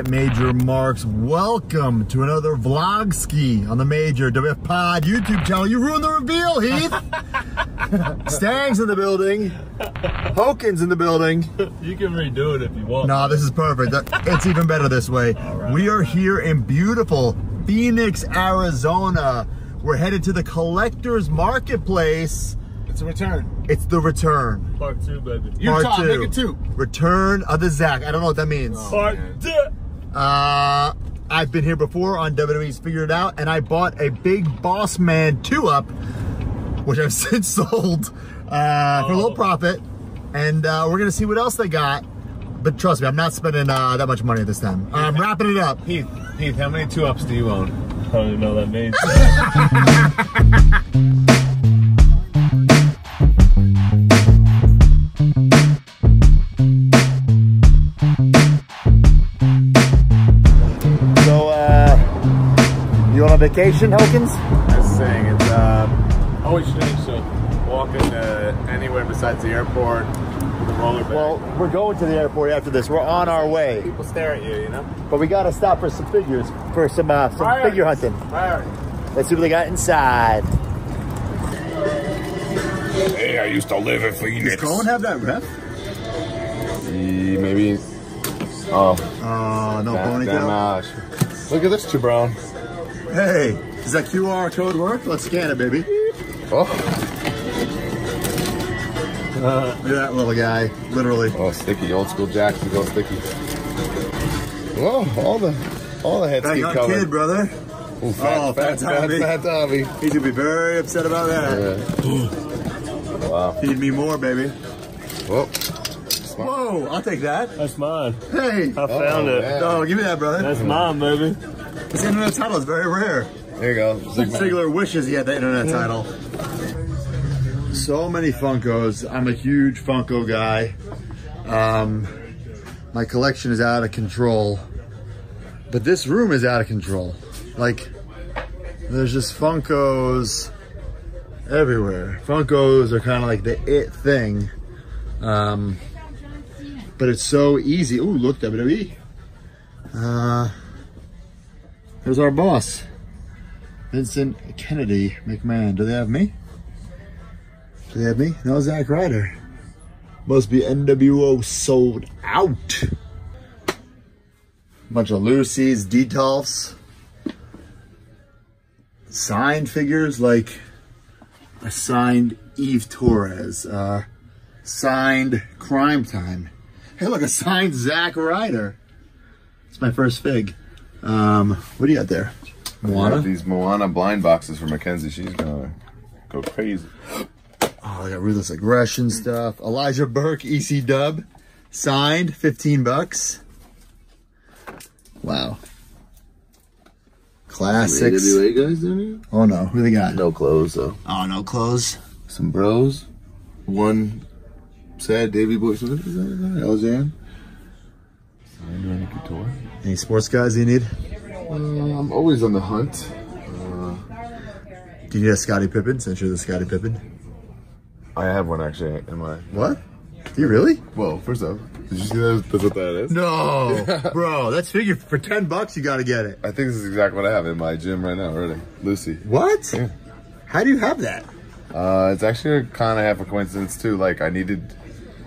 right, Major Marks, welcome to another vlog ski on the Major WF Pod YouTube channel. You ruined the reveal, Heath. Stang's in the building. Hokin's in the building. You can redo it if you want. No, this is perfect. It's even better this way. right. We are here in beautiful Phoenix, Arizona. We're headed to the Collectors Marketplace. It's a return. It's the return. Part two, baby. Part Utah, two. make it two. Return of the Zack. I don't know what that means. Part oh, two. Uh, I've been here before on WWE's Figured It Out, and I bought a big Boss Man 2 Up, which I've since sold uh, for a little Oh. profit. And uh, we're gonna see what else they got. But trust me, I'm not spending uh, that much money this time. I'm wrapping it up. Heath, Heath, how many two ups do you own? I don't even know what that means. you on a vacation, Hawkins? Just saying, it's uh, always strange to walk into anywhere besides the airport with a roller bag. Well, we're going to the airport after this. We're on our way, people stare at you, you know? but we gotta stop for some figures, for some uh, some Priorities. figure hunting. Priority. Let's see what they got inside. Hey, I used to live in Phoenix. have that rep? Maybe. Oh, Uh, no damn, ponytail. damn, uh, look at this, Brown. Hey, does that QR code work? Let's scan it, baby. Oh, uh, Look at that little guy, literally. oh, sticky, old school Jakks, go sticky. Whoa, all the, all the head Bang ski on covered. kid, brother. Ooh, fat, Oh, fat, fat fat, Tommy. fat Tommy. He's gonna be very upset about that. Yeah. wow. Feed me more, baby. Whoa. Whoa, I'll take that. That's mine. Hey. I found Oh, it. yeah. Oh, give me that, brother. That's mine, baby. This internet title is very rare. There you go. Ziggler wishes he had the internet title. So many Funkos. I'm a huge Funko guy. Um, my collection is out of control. But this room is out of control. Like, there's just Funkos everywhere. Funkos are kind of like the it thing. Um, but it's so easy. Ooh, look, WWE. Uh, there's our boss. Vincent Kennedy McMahon. Do they have me? Do they have me? No, Zack Ryder. Must be NWO sold out. Bunch of Lucy's, Detolfs. Signed figures like a signed Eve Torres. Uh, signed Crime Time. Hey, look, a signed Zack Ryder. It's my first fig. Um, what do you got there? Moana? These Moana blind boxes for Mackenzie. She's gonna go crazy. Oh, I got ruthless aggression stuff. Elijah Burke, EC Dub, signed, fifteen bucks. Wow. Classics. AWA guys down here? Oh no, who they got? No clothes though. Oh no, clothes. Some bros. One sad Davy Boy. What is that? Eljan. Signed Randy Couture. Any sports guys you need? Uh, I'm always on the hunt. Do you need a Scottie Pippen since you're the Scottie Pippen? I have one actually in my. What? Do you really? Well, first off, did you see that? That's what that is. No, bro. That's figure for ten bucks. You got to get it. I think this is exactly what I have in my gym right now. Already, Lucy. What? Yeah. How do you have that? Uh, it's actually kind of half a coincidence too. Like I needed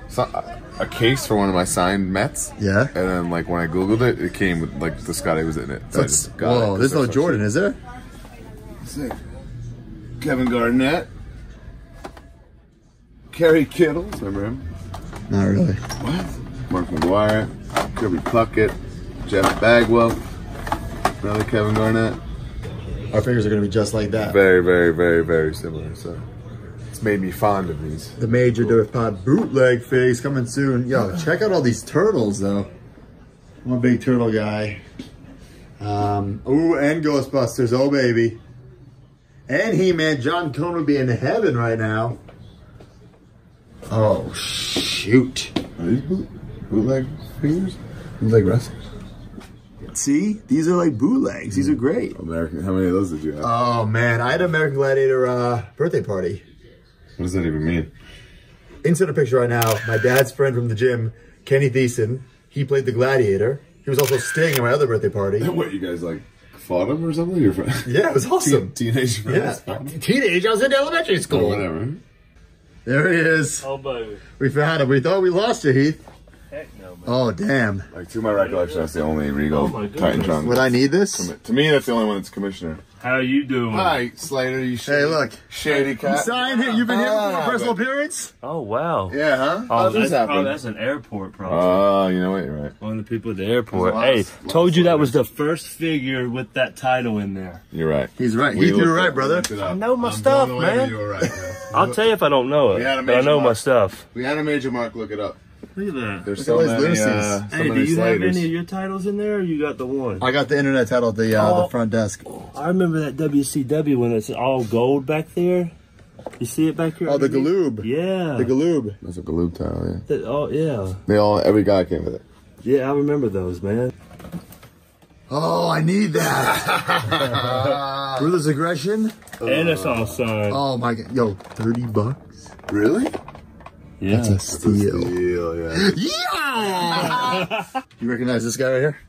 some, a case for one of my signed Mets. Yeah. And then like when I googled it, it came with like the Scottie was in it. So I That's, just got it, there's no so Jordan, is there? cheap. Sick. Kevin Garnett. Kerry Kittles, remember him? Not really. What? Mark McGwire, Kirby Puckett, Jeff Bagwell, another Kevin Garnett. Our fingers are gonna be just like that. Very, very, very, very similar. So it's made me fond of these. The Major Dirt Pod bootleg figs coming soon. Yo, check out all these turtles though. I'm a big turtle guy. Um, ooh, and Ghostbusters, oh baby. And He-Man, John Cone would be in heaven right now. Oh, shoot. Are these boot, bootleg figures? Bootleg wrestlers? See, these are like bootlegs. These are great. American. How many of those did you have? Oh man, I had an American Gladiator uh, birthday party. What does that even mean? Insert a picture right now. My dad's friend from the gym, Kenny Thiessen, he played the Gladiator. He was also staying at my other birthday party. What, you guys like fought him or something? Your friend? Yeah, it was awesome. Teenage friends. Yeah, teenage. I was in elementary Or school. whatever. There he is. Oh, baby. We found him. We thought we lost you, Heath. Heck no, man. Oh, damn. Like, to my recollection, that's the only Regal Oh Titan trunk. Would I need this? To me, that's the only one that's commissioner. How you doing? Hi, Slater, you shady, Hey, look. shady cat. Sign here. You've been here for Ah, a personal but- appearance? Oh, wow. Yeah, huh? Oh, How's that's, oh, that's an airport problem. Oh, you know what? You're right. One of the people at the airport. Lots- Hey, lots told you that was the first figure with that title in there. You're right. He's right. We Heath, you looked right, brother. looked it up. I know my I'm stuff, man. You were right. man. I'll tell you if I don't know it. We had a but I major know my stuff. We had a major mark. Look it up. Look at that. There's Look so at all these many. Uh, so Hey, do many you have any of your titles in there, or you got the one? I got the internet title at the, uh, the Oh. front desk. I remember that WCW when it's all gold back there. You see it back here? Oh, the underneath? Galoob. Yeah. The Galoob. That's a Galoob tile. Yeah. That- oh, yeah. They all. Every guy came with it. Yeah, I remember those, man. Oh, I need that. Ruthless aggression. and it's all signed. Oh my god. Yo, 30 bucks? Really? Yeah. That's a steal. Deal. Yeah. Yeah! you recognize this guy right here?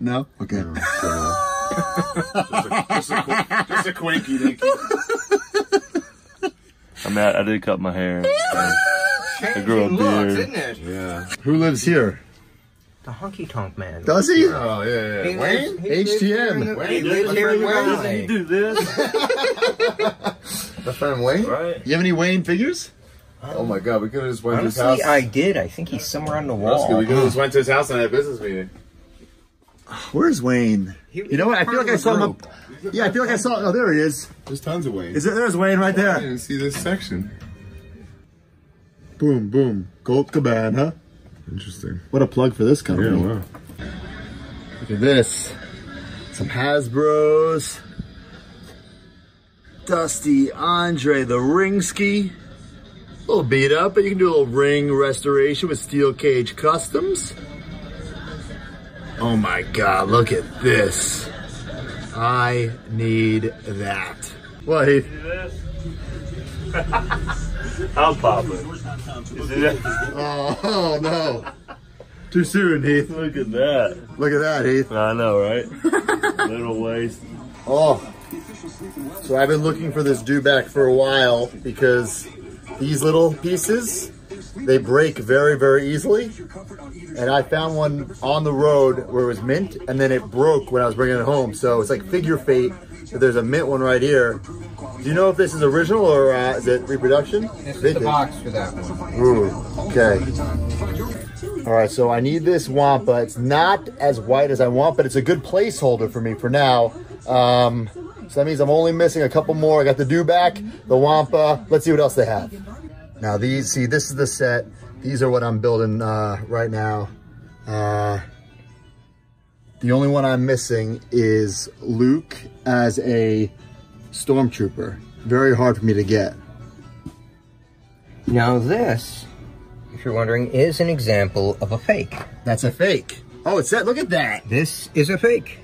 No? Okay. just, a, just a quinky dinky. I mean, I, I did cut my hair. I grew a looks, beard. isn't it? Yeah. Who lives here? The honky tonk man. Does he? Oh yeah, He yeah. lives- he lives HTM. here in the- Wayne, He lives here in Wayne. Doesn't he do this? The friend Wayne. right? You have any Wayne figures? Oh my God, we could have just went to his Honestly, house. I did. I think he's somewhere on the That's good. wall. We could have just went to his house and had a business meeting. Where's Wayne? He- You know what? I feel like I saw him up. Yeah, I feel like I saw. Oh, there he is. There's tons of Wayne. Is it? There's Wayne right there. I didn't see this section. Boom, boom. Colt Cabana. huh? Interesting. What a plug for this company. Yeah, wow. Look at this. Some Hasbro's. Dusty Andre the Ringski. A little beat up, but you can do a little ring restoration with steel cage customs. Oh my god, look at this. I need that. What, See this? I'm popping. You see that? Oh, oh no. Too soon, Heath. Look at that. Look at that, Heath. I know, right? Little waist. Oh. So I've been looking for this dewback for a while because these little pieces, they break very, very easily. And I found one on the road where it was mint and then it broke when I was bringing it home. So it's like figure fate that there's a mint one right here. Do you know if this is original or uh, is it reproduction? This is the box for that one. Ooh, okay. All right, so I need this Wampa. It's not as white as I want, but it's a good placeholder for me for now. Um, so that means I'm only missing a couple more. I got the Dewback, the Wampa. Let's see what else they have. Now these, see, this is the set. These are what I'm building uh, right now. Uh, the only one I'm missing is Luke as a stormtrooper. Very hard for me to get. Now this, if you're wondering, is an example of a fake. That's a fake. Oh, it's that. Look at that. This is a fake.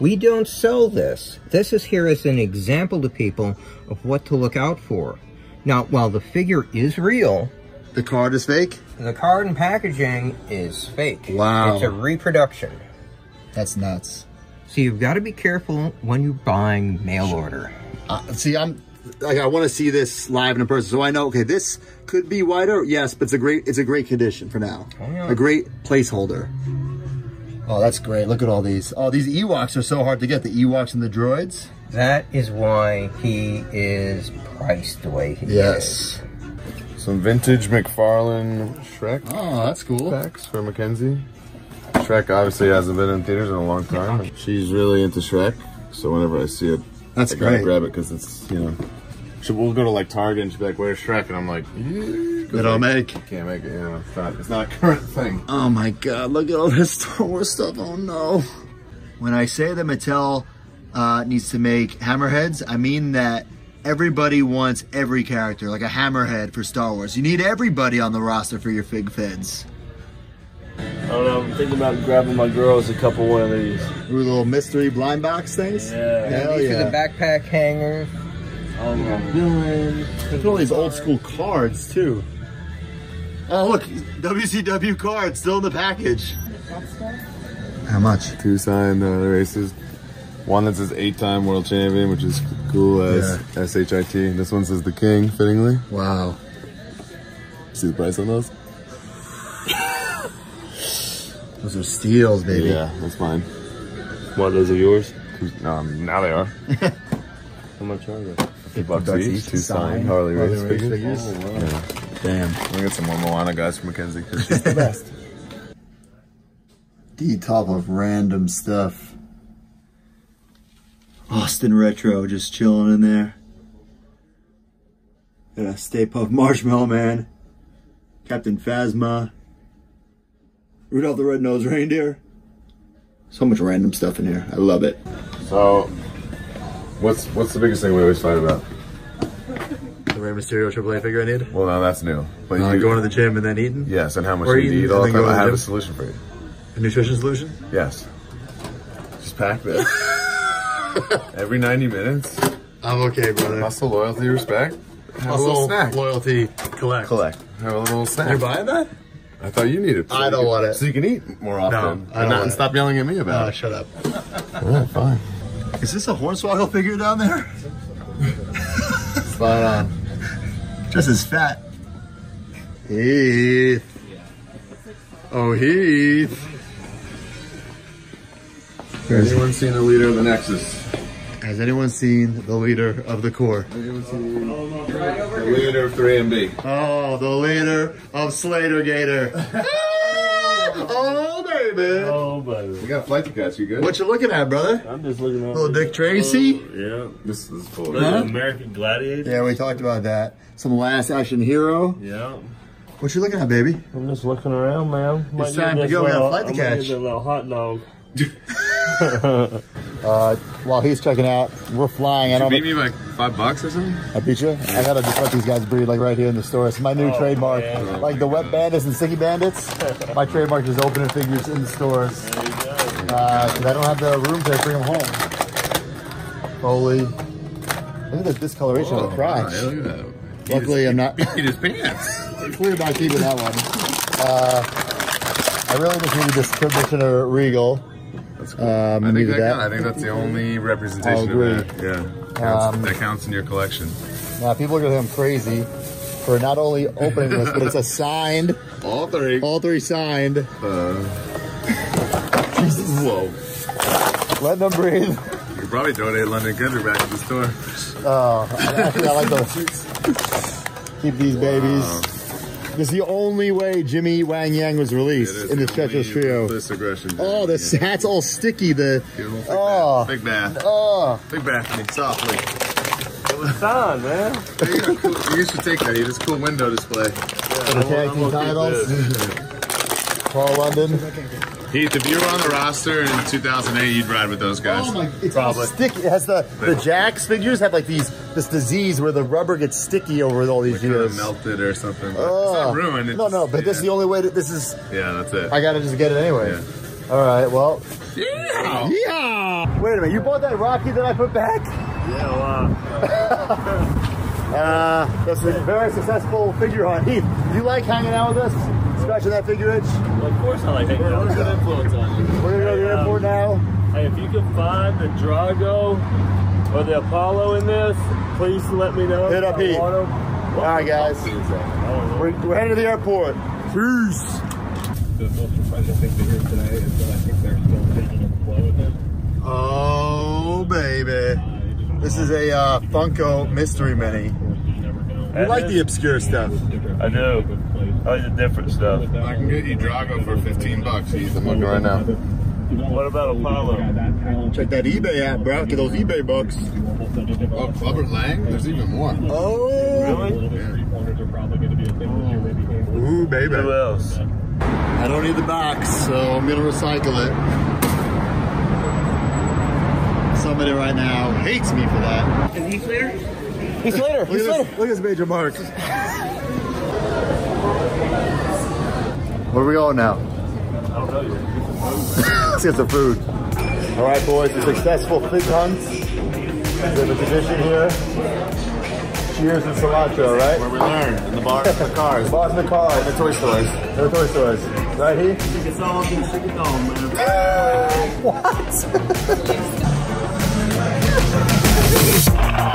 We don't sell this. This is here as an example to people of what to look out for. Now, while the figure is real, The card is fake? the card and packaging is fake. Wow. It's a reproduction. That's nuts. So you've got to be careful when you're buying mail order. Uh, see, I'm like I want to see this live and in person, so I know. Okay, this could be wider, yes, but it's a great it's a great condition for now. yeah. A great placeholder. Oh, that's great. Look at all these. Oh, these Ewoks are so hard to get. The Ewoks and the droids. That is why he is priced the way he is. Yes. Some vintage McFarlane Shrek Oh, that's cool. packs for Mackenzie. Shrek obviously hasn't been in theaters in a long time. She's really into Shrek, so whenever I see it, That's I gotta great. grab it because it's you know. So we'll go to like Target and she'll be like, "Where's Shrek?" And I'm like, "Yeah." 'cause That I'll I make. Can't make it. You know, it's not. It's not a current thing. Oh my god, look at all this Star Wars stuff. Oh no. When I say that Mattel uh, needs to make hammerheads, I mean that everybody wants every character, like a hammerhead for Star Wars. You need everybody on the roster for your fig feds. I don't know. I'm thinking about grabbing my girls a couple one of these. Ooh, little mystery blind box things? Yeah. Hell These yeah. are the backpack hangers. All my villains. Look at all these old school cards too. Oh, look, WCW card still in the package. How much? Two signed uh, races. One that says eight-time world champion, which is cool as S-H-I-T. This one says the king, fittingly. Wow. See the price on those? Those are steals, baby. Yeah, that's mine. What, those are yours? Um, now they are. How much are they? 50 bucks, bucks each. each, Two signed signed Harley Harley race race figures. figures. Oh, wow. Damn. I'm gonna get some more Moana guys for Mackenzie because she's the best. D top of random stuff. Austin Retro just chilling in there. Yeah, Stay Puft Marshmallow Man. Captain Phasma. Rudolph the Red-Nosed Reindeer. So much random stuff in here. I love it. So, what's what's the biggest thing we always fight about? The Rey Mysterio AAA figure I need. Well, no, that's new. But Uh, you, going to the gym and then eating? yes, and how much Or you eating eat all the time. I the have a solution for you. A nutrition solution? Yes. Just pack this. Every 90 minutes, I'm okay, brother. muscle, loyalty, respect. Have a little snack. loyalty, collect. Collect. Have a little snack. You're buying that? I thought you needed. It. I don't want it. So you can eat more often. I and don't and stop yelling at me about ah, it. shut up. Yeah, fine. Is this a Hornswoggle figure down there? Spot on. Just as fat. Heath. Oh, Heath. Has anyone seen the leader of the Nexus? Has anyone seen the leader of the Corps? Anyone seen the leader of 3MB? Oh, the leader of Slater Gator. oh, baby. Oh, baby. We got a flight to catch. You good? What you looking at, brother? I'm just looking at Little Dick Tracy? Oh, yeah. This is full. Look at American Gladiator. Yeah, we talked about that. Some last action hero. Yeah. What you looking at, baby? I'm just looking around, man. Might It's time to this go. We got a flight to I'm gonna catch. get a little hot dog. Uh, while he's checking out, we're flying. I don't. Beat me by five bucks or something? I beat you. I gotta just let these guys breed like right here in the store. It's my new Oh, trademark. man. Like the wet bandits and sticky bandits. my trademark is opening figures in the stores. There you go. Because I don't have the room to bring them home. Holy. Look at this discoloration of the crotch. Hey, look at that. Luckily, I'm not. Beat his pants. Clear about keeping that one. Uh, I really just needed this Commissioner Regal. That's cool. Um, I think that, that. I think that's the only representation I'll agree. of that. Yeah. Counts- Um, that counts in your collection. Now, people are going to think I'm crazy for not only opening this, but it's a signed, All three. all three signed. Uh, Whoa. Let them breathe. You could probably donate London Kendrick back to the store. Oh, actually, I like those. Keep these babies. This is the only way Jimmy Wang Yang was released is in the the Treacherous Trio. Oh, this aggression. Oh, the hat's all sticky. The Beautiful. oh, Big bath. oh. Big bath. Big bath. Softly. It was fun, man. You, go. Cool. you should take that. You just cool window display. For the tag team titles. Paul London. Heath, if you were on the roster in 2008, you'd ride with those guys. Oh my! It's Probably. sticky. It has the the Jakks figures have like these this disease where the rubber gets sticky over all these Like kind of years. melted or something. Oh. it's not ruined. It's, no, no, but this is the only way. That this is. Yeah, that's it. I gotta just get it anyway. Yeah. All right. Well. Yeah. Yeah. Wait a minute. You bought that Rocky that I put back? Yeah, wow. Uh, that's a very successful figure on Heath. Do you like hanging out with us? Scratching that figure itch? Well, of course I like hanging out. What a good influence on you. We're gonna go to the Hey, um, airport now. Hey, if you can find the Drago or the Apollo in this, please let me know. Hit up I Heath. want 'em. All right, guys. I don't know. We're, we're heading to the airport. Peace. The most surprising thing to hear today is that I think they're still taking a flow with him. Oh, baby. This is a uh, Funko Mystery Mini. I like the obscure stuff. I do. I like the different stuff. I can get you Drago for 15 bucks, He's I'm looking right now. What about Apollo? Check that eBay app, bro. Get those eBay bucks. Oh, Clubber Lang? There's even more. Oh. Really? Ooh, baby. Who else? I don't need the box, so I'm gonna recycle it. Somebody right now hates me for that. Is he clear? He's later. He's later. Look at this major mark. Where are we going now? I don't know yet. Let's get some food. All right, boys. A successful fig hunt. We have a tradition here. cheers and cilantro, right? Where we learn in the bar, in the cars, Boss in the car. in the toy stores. The toy stores. Right here? It's all been chicken dome, man. What?